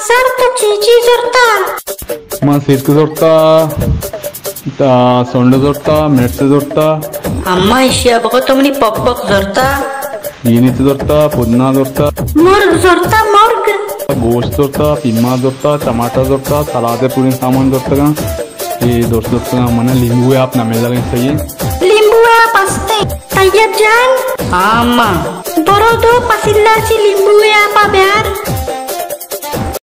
Mazartu जोड़ता मस्जिद को जोड़ता सोंड जोड़ता मेट से जोड़ता अम्मा इशिया बको तुमने पप्पक जोड़ता येनी से जोड़ता पुदना जोड़ता मुर्ग जोड़ता मुर्ग गोश्त जोड़ता पिम्मा जोड़ता टमाटर जोड़ता सलाद पूरे सामान जोड़ता ये दोस्त दोस्त का मन लींबू आप ना मिल लगे सही लींबू आप हँसते तैयब जान हाँ अम्मा दो दो पसीना सी लींबू आप बिहार